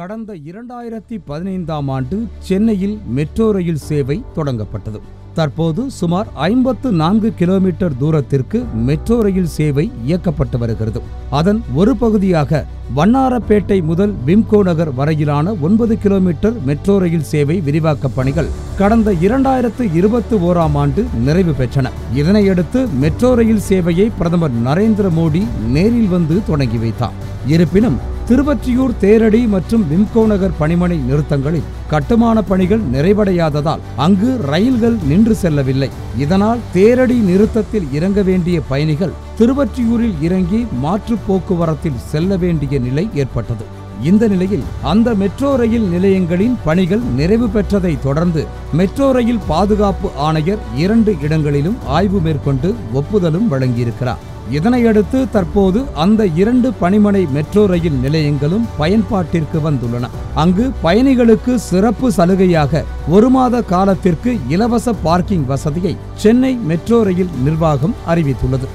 கடந்த இரண்டாயிரத்தி பதினைந்தாம் ஆண்டு சென்னையில் மெட்ரோ ரயில் சேவை தொடங்கப்பட்டது. தற்போது சுமார் ஐம்பத்து நான்கு கிலோமீட்டர் தூரத்திற்கு மெட்ரோ ரயில் சேவை இயக்கப்பட்டு வருகிறது. அதன் ஒரு பகுதியாக வண்ணாரப்பேட்டை முதல் விம்கோ நகர் வரையிலான ஒன்பது கிலோமீட்டர் மெட்ரோ ரயில் சேவை விரிவாக்கப் பணிகள் கடந்த இரண்டாயிரத்து இருபத்தி ஓராம் ஆண்டு நிறைவு பெற்றன. இதனையடுத்து மெட்ரோ ரயில் சேவையை பிரதமர் நரேந்திர மோடி நேரில் வந்து தொடங்கி வைத்தார். இருப்பினும் திருவற்றியூர் தேரடி மற்றும் விம்கோ நகர் பணிமனை நிறுத்தங்களில் கட்டுமான பணிகள் நிறைவடையாததால் அங்கு ரயில்கள் நின்று செல்லவில்லை. இதனால் தேரடி நிறுத்தத்தில் இறங்க வேண்டிய பயணிகள் திருவற்றியூரில் இறங்கி மாற்று போக்குவரத்தில் செல்ல வேண்டிய நிலை ஏற்பட்டது. இந்த நிலையில் அந்த மெட்ரோ ரயில் நிலையங்களின் பணிகள் நிறைவு பெற்றதை தொடர்ந்து மெட்ரோ ரயில் பாதுகாப்பு ஆணையர் இரண்டு இடங்களிலும் ஆய்வு மேற்கொண்டு ஒப்புதலும் வழங்கியிருக்கிறார். இதனையடுத்து தற்போது அந்த இரண்டு பணிமனை மெட்ரோ ரயில் நிலையங்களும் பயன்பாட்டிற்கு வந்துள்ளன. அங்கு பயணிகளுக்கு சிறப்பு சலுகையாக ஒரு மாத காலத்திற்கு இலவச பார்க்கிங் வசதியை சென்னை மெட்ரோ ரயில் நிர்வாகம் அறிவித்துள்ளது.